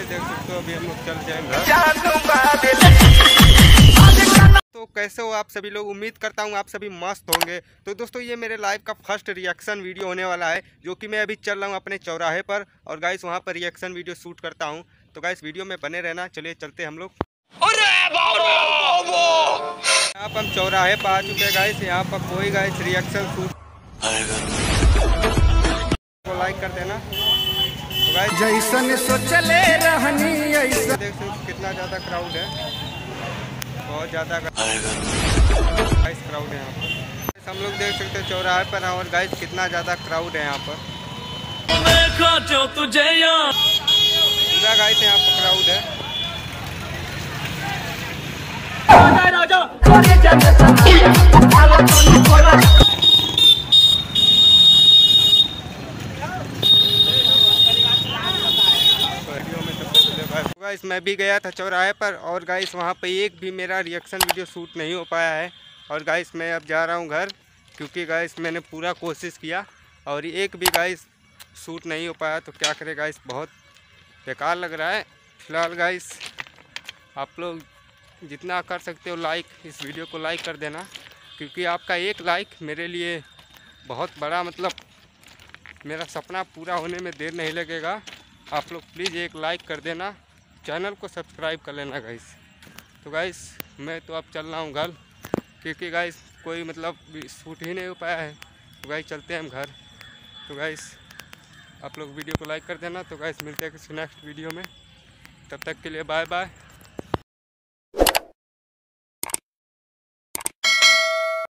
Guys देख सकते हो अभी हम लोग चल जाएँगे तो कैसे हो आप सभी लोग? उम्मीद करता हूँ आप सभी मस्त होंगे। तो दोस्तों ये मेरे लाइव का फ़र्स्ट रिएक्शन वीडियो होने वाला है जो कि मैं अभी चल रहा हूँ अपने चौराहे पर और गाइस वहाँ पर रिएक्शन वीडियो शूट करता हूँ। तो गाइस वीडियो में बने रहना चलिए चलते हम लोग। यहाँ पर हम चौराहे पर आ चुके हैं गाइस यहाँ पर कोई गाइस रिएक्शन शूट को लाइक कर देना। जैसन सोचले रहनी ऐसा। देख सकते कितना ज़्यादा क्राउड है। बहुत ज़्यादा गाइस क्राउड है यहाँ पर। हम लोग देख सकते हैं चौराहे पर और गाइस कितना ज़्यादा क्राउड है यहाँ पर। पूरा गाइस यहाँ पर क्राउड है। वीडियो में सबसे पहले गाइस गाइस मैं भी गया था चौराहे पर और गाइस वहाँ पे एक भी मेरा रिएक्शन वीडियो शूट नहीं हो पाया है। और गाइस मैं अब जा रहा हूँ घर, क्योंकि गाइस मैंने पूरा कोशिश किया और एक भी गाइस शूट नहीं हो पाया तो क्या करें गाइस बहुत बेकार लग रहा है। फ़िलहाल गाइस आप लोग जितना कर सकते हो लाइक इस वीडियो को लाइक कर देना, क्योंकि आपका एक लाइक मेरे लिए बहुत बड़ा मतलब मेरा सपना पूरा होने में देर नहीं लगेगा। आप लोग प्लीज़ एक लाइक कर देना। चैनल को सब्सक्राइब कर लेना गाइस तो गाइस मैं तो अब चल रहा हूँ घर, क्योंकि गाइस कोई मतलब सूट ही नहीं हो पाया है। तो गाइस चलते हैं हम घर। तो गाइस आप लोग वीडियो को लाइक कर देना। तो गाइस मिलते हैं किसी नेक्स्ट वीडियो में। तब तक के लिए बाय बाय